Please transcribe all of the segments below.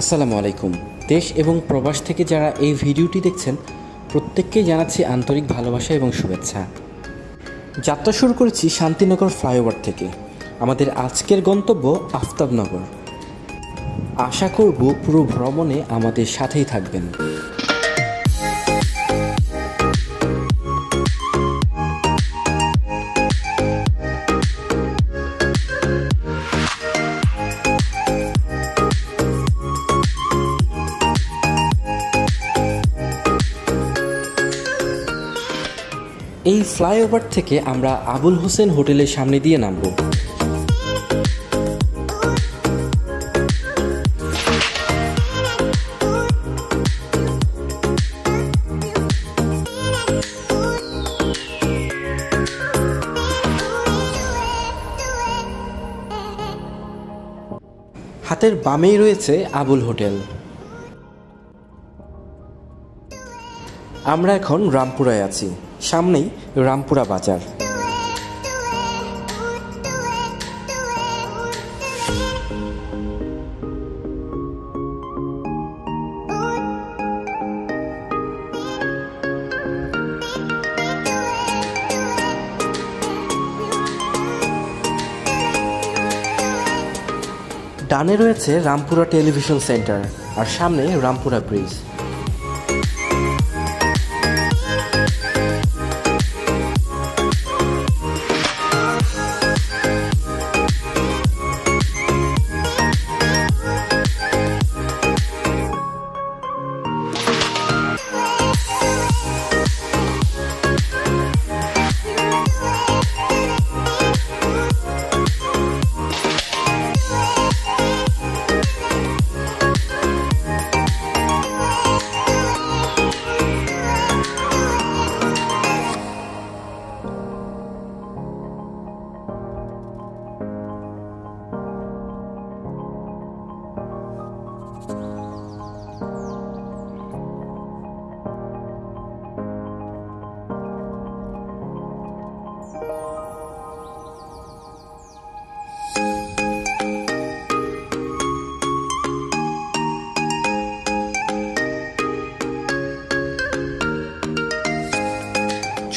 আসসালামু আলাইকুম। দেশ এবং প্রবাস থেকে যারা এই ভিডিওটি দেখছেন প্রত্যেককেই জানাচ্ছি আন্তরিক ভালোবাসা এবং শুভেচ্ছা। যাত্রা শুরু করেছি শান্তিনগর ফ্লাইওভার থেকে। আমাদের আজকের গন্তব্য আফতাবনগর। আশা করব পুরো ভ্রমণে আমাদের সাথেই থাকবেন। এই ফ্লাইওভার থেকে আমরা আবুল হোসেন হোটেলের সামনে দিয়ে নামব। হাতের বামেই রয়েছে আবুল হোটেল। আমরা এখন রামপুরায় আছি। সামনেই রামপুরা বাজার। ডানে রয়েছে রামপুরা টেলিভিশন সেন্টার আর সামনে রামপুরা ব্রিজ।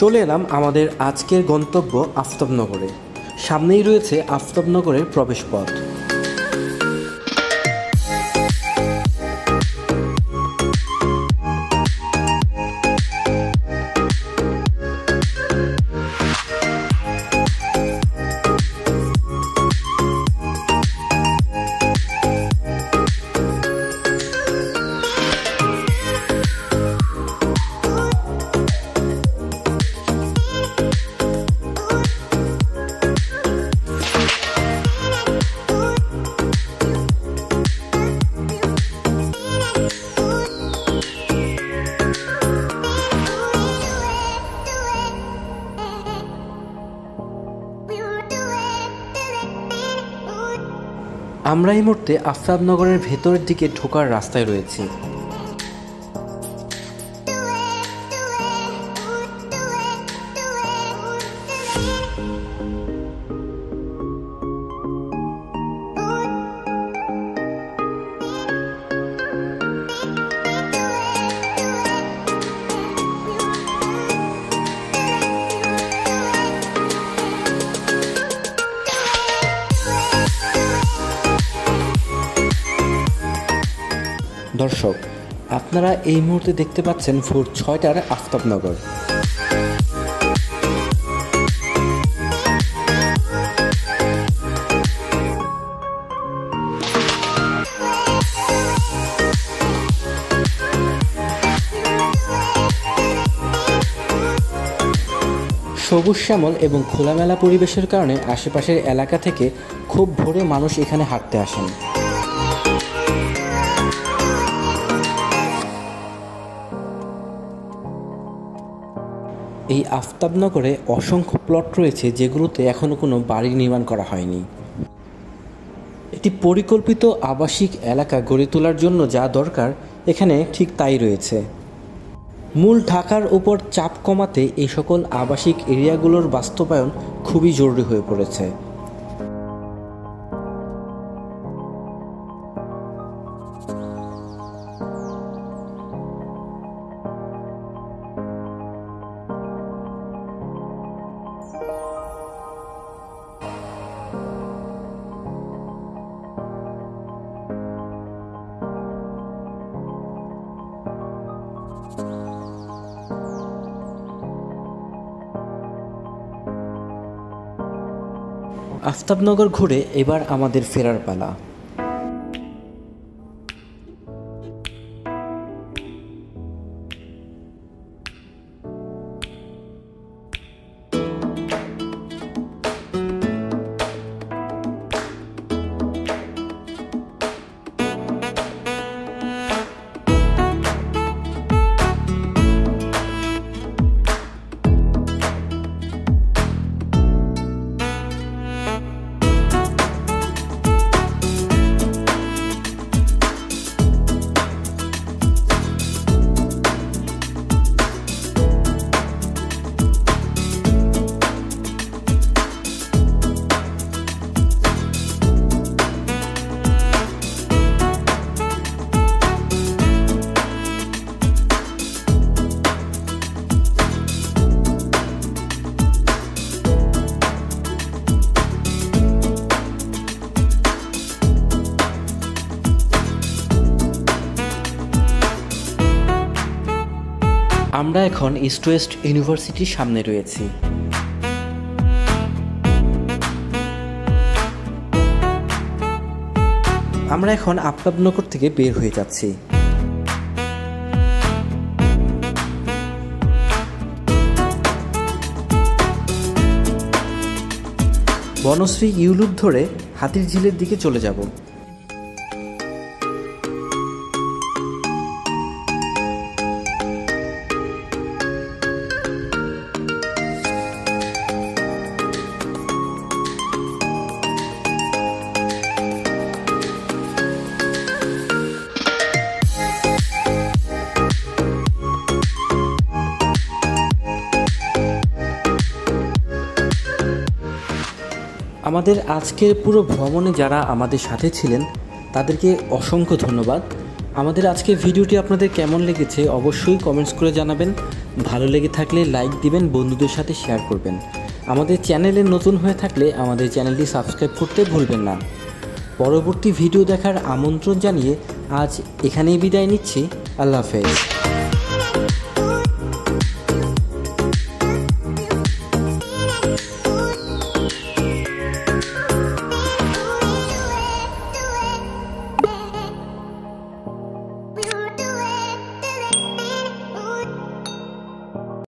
চলে এলাম আমাদের আজকের গন্তব্য আফতাবনগরে। সামনেই রয়েছে আফতাবনগরের প্রবেশপথ। আমরা এই মুহূর্তে আফতাবনগরের ভেতরের দিকে ঢোকার রাস্তায় রয়েছি। দর্শক, আপনারা এই মুহূর্তে দেখতে পাচ্ছেন ভোর ছয়টার আফতাবনগর। সবুজ শ্যামল এবং খোলামেলা পরিবেশের কারণে আশেপাশের এলাকা থেকে খুব ভোরে মানুষ এখানে হাঁটতে আসেন। এই আফতাবনগরে অসংখ্য প্লট রয়েছে যেগুলোতে এখনও কোনো বাড়ি নির্মাণ করা হয়নি। একটি পরিকল্পিত আবাসিক এলাকা গড়ে তোলার জন্য যা দরকার, এখানে ঠিক তাই রয়েছে। মূল ঢাকার উপর চাপ কমাতে এই সকল আবাসিক এরিয়াগুলোর বাস্তবায়ন খুবই জরুরি হয়ে পড়েছে। আফতাবনগর ঘুরে এবার আমাদের ফেরার পালা। আমরা এখন ইস্ট ওয়েস্ট ইউনিভার্সিটির সামনে রয়েছি। আমরা এখন আফতাবনগর থেকে বের হয়ে যাচ্ছি। বনশ্রী ইউলুপ ধরে হাতির ঝিলের দিকে চলে যাব। আমাদের আজকের পুরো ভ্রমণে যারা আমাদের সাথে ছিলেন, তাদেরকে অসংখ্য ধন্যবাদ। আমাদের আজকের ভিডিওটি আপনাদের কেমন লেগেছে অবশ্যই কমেন্টস করে জানাবেন। ভালো লেগে থাকলে লাইক দিবেন, বন্ধুদের সাথে শেয়ার করবেন। আমাদের চ্যানেলে নতুন হয়ে থাকলে আমাদের চ্যানেলটি সাবস্ক্রাইব করতে ভুলবেন না। পরবর্তী ভিডিও দেখার আমন্ত্রণ জানিয়ে আজ এখানেই বিদায় নিচ্ছি। আল্লাহ হাফেজ।